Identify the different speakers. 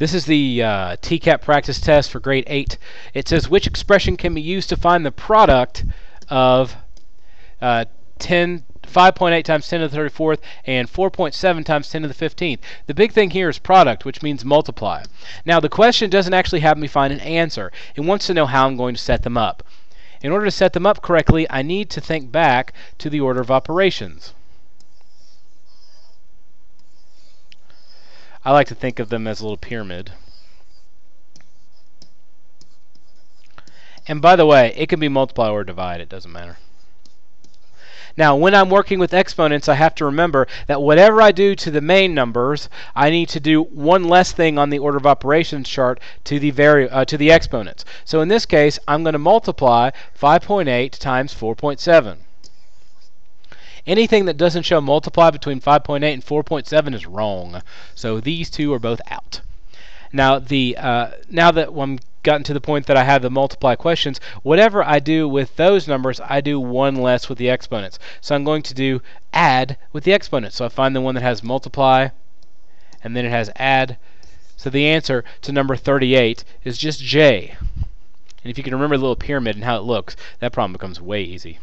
Speaker 1: This is the uh, TCAP practice test for grade 8. It says which expression can be used to find the product of uh, 10, 5.8 times 10 to the 34th and 4.7 times 10 to the 15th. The big thing here is product, which means multiply. Now, the question doesn't actually have me find an answer. It wants to know how I'm going to set them up. In order to set them up correctly, I need to think back to the order of operations. I like to think of them as a little pyramid. And by the way, it can be multiply or divide, it doesn't matter. Now, when I'm working with exponents, I have to remember that whatever I do to the main numbers, I need to do one less thing on the order of operations chart to the uh, to the exponents. So in this case, I'm going to multiply 5.8 times 4.7. Anything that doesn't show multiply between 5.8 and 4.7 is wrong. So these two are both out. Now the uh, now that I'm gotten to the point that I have the multiply questions, whatever I do with those numbers, I do one less with the exponents. So I'm going to do add with the exponents. So I find the one that has multiply, and then it has add. So the answer to number 38 is just J. And if you can remember the little pyramid and how it looks, that problem becomes way easy.